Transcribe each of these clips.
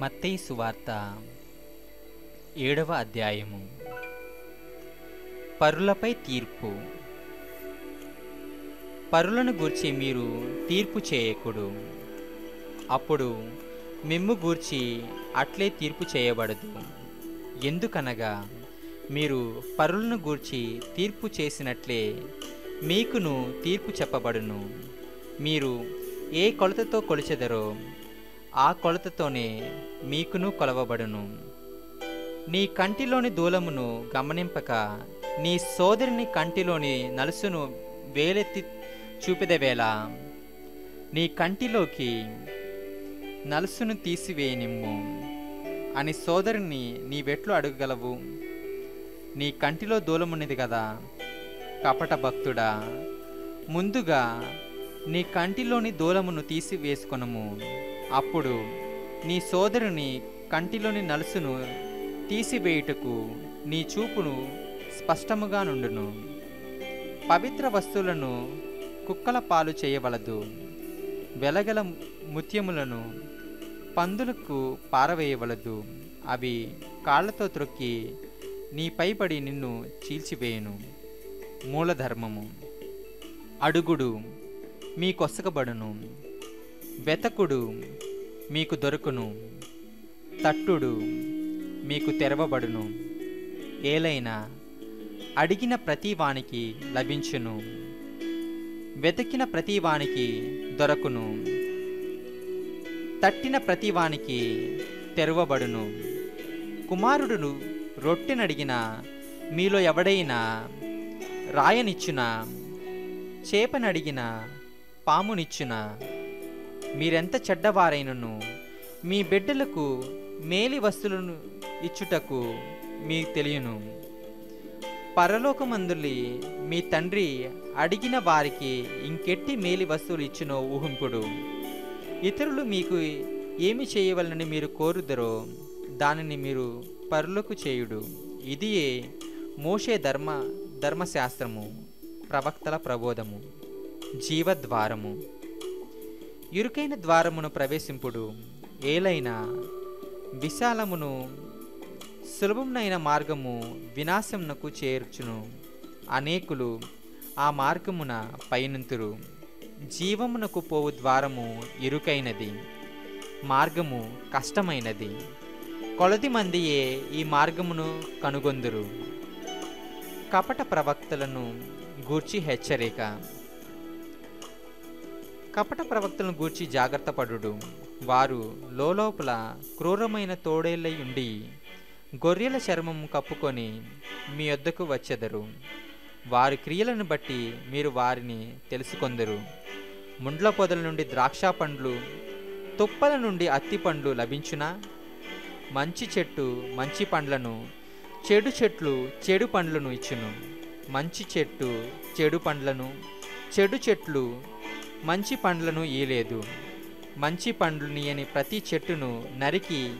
మత్తయి సువార్త ఏడవ అధ్యాయము. పరులపై తీర్పు. పరులను గూర్చి మీరు తీర్పు చేయకుడు. అప్పుడు మిమ్ము గూర్చి అట్లే తీర్పు చేయబడదు. ఎందుకనగా మీరు పరులను గూర్చి తీర్పు చేసినట్లే మీకును తీర్పు చెప్పబడును. మీరు ఏ కొలతతో కొలిచెదరో ఆ కొలతతోనే మీకును కొలవబడును. నీ కంటిలోని దూలమును గమనింపక నీ సోదరిని కంటిలోని నలుసును వేలెత్తి చూపిదవేళ నీ కంటిలోకి నలుసును తీసివేయనిమ్ము అని సోదరుని నీవెట్లు అడగగలవు. నీ కంటిలో దూలమున్నది కదా కపట భక్తుడా ముందుగా నీ కంటిలోని దూలమును తీసివేసుకొనము. అప్పుడు నీ సోదరుని కంటిలోని నలుసును తీసివేయుటకు నీ చూపును స్పష్టముగా నుండును. పవిత్ర వస్తువులను కుక్కల పాలు చేయవలదు. వెలగల ముత్యములను పందులకు పారవేయవలదు. అవి కాళ్ళతో త్రొక్కి నీ పైబడి నిన్ను చీల్చివేయను. మూలధర్మము. అడుగుడు మీ కొసకబడును వెతకుడు మీకు దొరుకును. తట్టుడు మీకు తెరవబడును. ఏలైనా అడిగిన ప్రతివానికి లభించును. వెతికిన ప్రతివానికి దొరకును. తట్టిన ప్రతివానికి తెరవబడును. కుమారుడును రొట్టెనడిగిన మీలో ఎవడైనా రాయనిచ్చున? చేపనడిగిన పామునిచ్చున? మీరెంత చెడ్డవారైనను మీ బిడ్డలకు మేలి వస్తువులను ఇచ్చుటకు మీకు తెలియను. పరలోకమందులి మీ తండ్రి అడిగిన వారికి ఇంకెట్టి మేలి వస్తువులు ఇచ్చునో ఊహింపుడు. ఇతరులు మీకు ఏమి చేయవలనని మీరు కోరుదరో దానిని మీరు పరులకు చేయుడు. ఇదియే మోషే ధర్మ ధర్మశాస్త్రము ప్రవక్తల ప్రబోధము జీవద్వారము. ఇరుకైన ద్వారమును ప్రవేశింపుడు. ఏలైనా విశాలమును సులభమునైన మార్గము వినాశమునకు చేర్చును. అనేకులు ఆ మార్గమున పయనింతురు. జీవమునకు పోవు ద్వారము ఇరుకైనది. మార్గము కష్టమైనది. కొలది మందియే ఈ మార్గమును కనుగొందురు. కపట ప్రవక్తలను గూర్చి హెచ్చరిక. కపట ప్రవక్తలను గూర్చి జాగ్రత్త పడుడు. వారు లోపల క్రూరమైన తోడేళ్ళై ఉండి గొర్రెల చర్మం కప్పుకొని మీ వద్దకు వచ్చెదరు. వారి క్రియలను బట్టి మీరు వారిని తెలుసుకొందరు. ముండ్ల పొదల నుండి ద్రాక్ష పండ్లు తుప్పల నుండి అత్తి పండ్లు లభించునా? మంచి చెట్టు మంచి పండ్లను చెడు చెట్లు చెడు పండ్లను ఇచ్చును. మంచి చెట్టు చెడు పండ్లను చెడు చెట్లు మంచి పండ్లను ఈయలేదు మంచి పండ్లు నీయని ప్రతి చెట్టును నరికి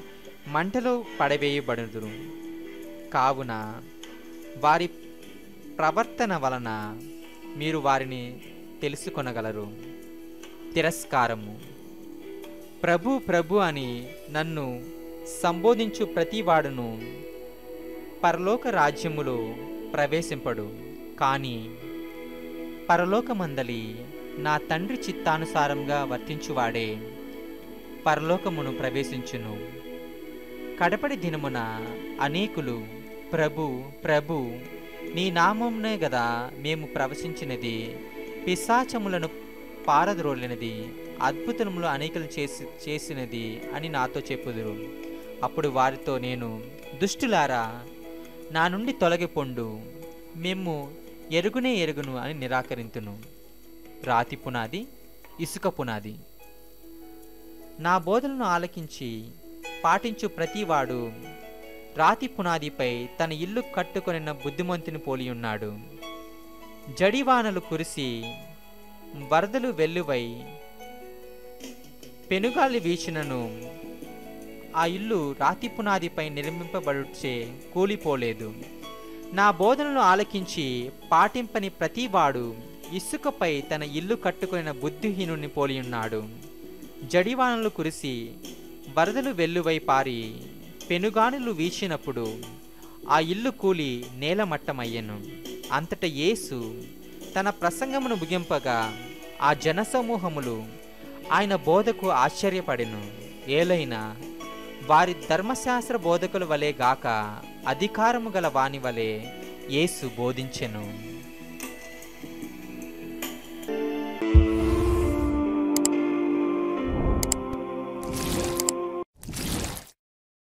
మంటలో పడవేయబడుదురు. కావున వారి ప్రవర్తన వలన మీరు వారిని తెలుసుకొనగలరు. తిరస్కారము. ప్రభు ప్రభు అని నన్ను సంబోధించు ప్రతివాడును పరలోక రాజ్యములో ప్రవేశింపడు. కానీ పరలోకమందలి నా తండ్రి చిత్తానుసారంగా వర్తించువాడే. పరలోకమును ప్రవేశించును. కడపడి దినమున అనేకులు ప్రభు ప్రభు నీ నామంనే గదా మేము ప్రవశించినది. పిశాచములను పారద్రోలినది. అద్భుతములు అనేకలు చేసి చేసినది అని నాతో చెప్పుదురు. అప్పుడు వారితో నేను దుష్టులారా నా నుండి తొలగిపొండు. మేము ఎరుగునే ఎరుగును అని నిరాకరింతును. రాతి పునాది ఇసుక పునాది. నా బోధనను ఆలకించి పాటించు ప్రతివాడు రాతి పునాదిపై తన ఇల్లు కట్టుకొనిన బుద్ధిమంతుని పోలియున్నాడు జడివానలు కురిసి వరదలు వెల్లువై పెనుగాలి వీచినను ఆ ఇల్లు రాతి పునాదిపై నిర్మింపబడుచే కూలిపోలేదు. నా బోధనను ఆలకించి పాటింపని ప్రతివాడు ఇసుకపై తన ఇల్లు కట్టుకున్న బుద్ధిహీనుని పోలియున్నాడు జడివానలు కురిసి వరదలు వెల్లువై పారి పెనుగానులు వీచినప్పుడు ఆ ఇల్లు కూలి నేలమట్టమయ్యెను. అంతట యేసు తన ప్రసంగమును ముగింపగా ఆ జనసమూహములు ఆయన బోధకు ఆశ్చర్యపడెను. ఏలైనా వారి ధర్మశాస్త్ర బోధకుల వలె గాక అధికారము గల వాని వలె యేసు బోధించెను.